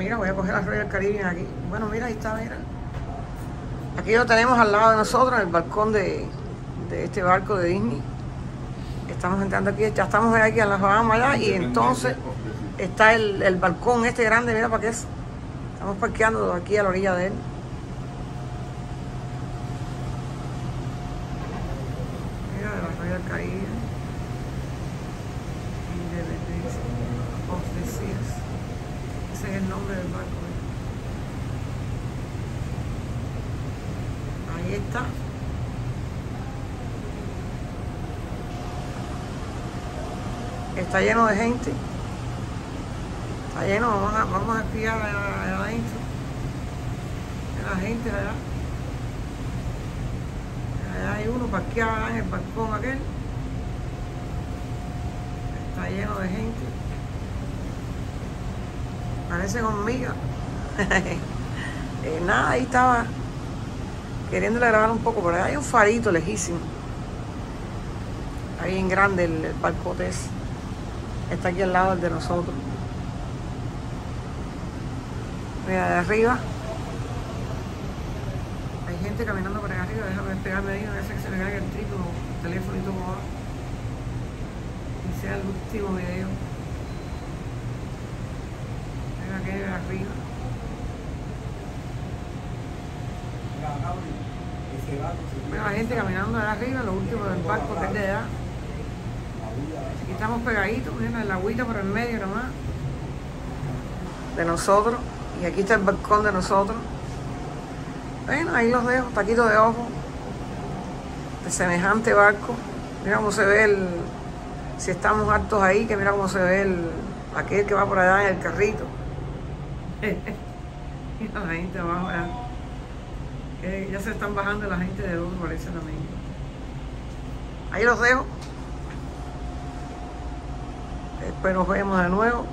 Mira, voy a coger la Royal Caribbean aquí. Bueno, mira, ahí está, mira. Aquí lo tenemos al lado de nosotros, en el balcón de, de este barco de Disney. Estamos entrando aquí, ya estamos aquí en las Bahamas allá y entonces está el, el balcón este grande, mira para qué es. Estamos parqueando aquí a la orilla de él. Mira, de la Royal Caribbean. Y de, de, de, of the Seas. Ese es el nombre del barco. ¿eh? Ahí está. Está lleno de gente. Está lleno, vamos a, vamos a espiar allá adentro. La gente allá. Allá hay uno parqueado en el balcón aquel. Está lleno de gente. Parece hormiga. eh, nada, ahí estaba queriéndole grabar un poco, pero hay un farito lejísimo. Ahí en grande el, el barcote ese. Está aquí al lado del de nosotros. Mira, de arriba. Hay gente caminando por allá arriba. Déjame pegarme ahí, a que se me caiga el tripo, el teléfono y todo. Y sea el último video. Mira que de arriba. Mira la gente caminando de arriba, lo último del barco que es de allá. Aquí estamos pegaditos, mira el agüita por el medio nomás. De nosotros. Y aquí está el balcón de nosotros. Bueno, ahí los dejo, taquito de ojo. De semejante barco. Mira cómo se ve el. Si estamos hartos ahí, que mira cómo se ve el. Aquel que va por allá en el carrito. la gente abajo allá. Que ya se están bajando la gente de otro, parece también. Ahí los dejo. Después nos vemos de nuevo.